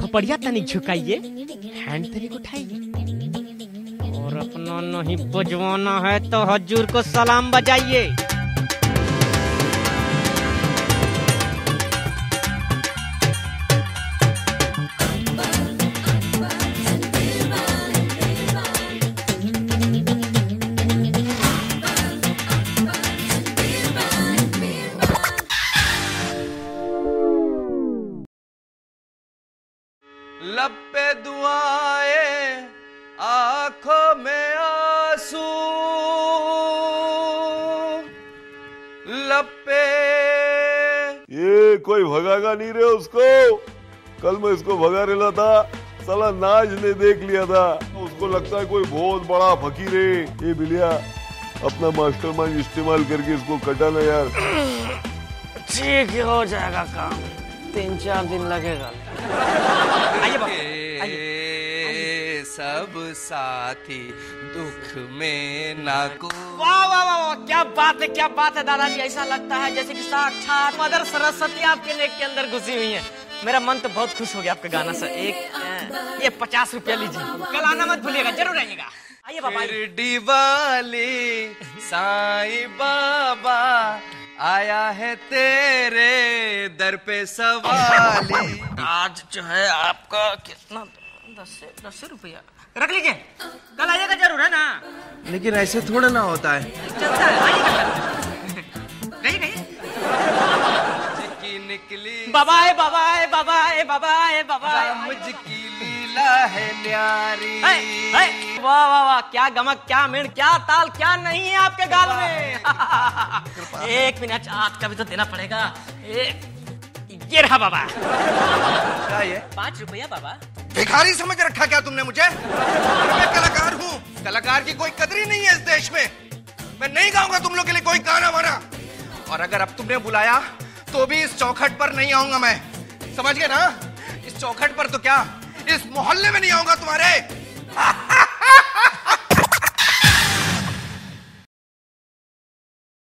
खपड़िया तनिक झुकाइए। हैंड तनिक उठाइए। और अपना नहीं बजवाना है तो हजूर को सलाम बजाइए। लब पे दुआएँ आँखों में आँसू। लब पे ये कोई भगागा नहीं रे उसको। कल मैं इसको भगा रेला था। साला नाज ने देख लिया था। उसको लगता है कोई बहुत बड़ा फकीर है। ये बिलिया अपना मास्टरमाइंड इस्तेमाल करके इसको कटा कटाना यार। ठीक हो जाएगा काम। तीन चार दिन लगेगा। आइए सब साथी दुख में ना को वाह वाह वाह वाह, क्या बात है क्या बात है दादाजी ऐसा लगता है जैसे कि साक्षात मदर सरस्वती आपके नेक के अंदर घुसी हुई है। मेरा मन तो बहुत खुश हो गया आपके गाना से एक ये पचास रुपया लीजिए। कल आना मत भूलिएगा ज़रूर आइएगा। आइए बाबा। शिरडी वाली साईं बाबा आया है तेरे दर पे सवाली। आज जो है आपका कितना दस से दस रुपया। रख लीजिए। कल आइएगा ज़रूर है ना? लेकिन ऐसे थोड़ा ना होता है। चलता है निकली बाबा है बाबा है बाबा है बाबा है बाबा है राम लीला है न्यारी। वाह वाह वाह क्या गमक क्या मिण क्या ताल क्या नहीं है आपके गाल में? एक मिनट आज का भी तो देना पड़ेगा। एक ये रहा बाबा। क्या ये? पाँच रुपया बाबा। भिखारी समझ रखा क्या तुमने मुझे? मैं कलाकार हूँ। कलाकार की कोई कदर ही नहीं है इस देश में। मैं नहीं गाऊँगा तुम लोग के लिए कोई गाना वाना। और अगर अब तुमने बुलाया तो भी इस चौखट पर नहीं आऊँगा मैं। समझ गए ना? इस चौखट पर तो क्या? इस मोहल्ले में नहीं आऊँगा तुम्हारे।